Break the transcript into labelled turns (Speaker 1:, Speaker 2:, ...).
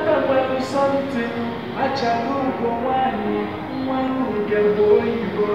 Speaker 1: nwata nwere something achala ugo nwanyị nwa nke bụ oyibo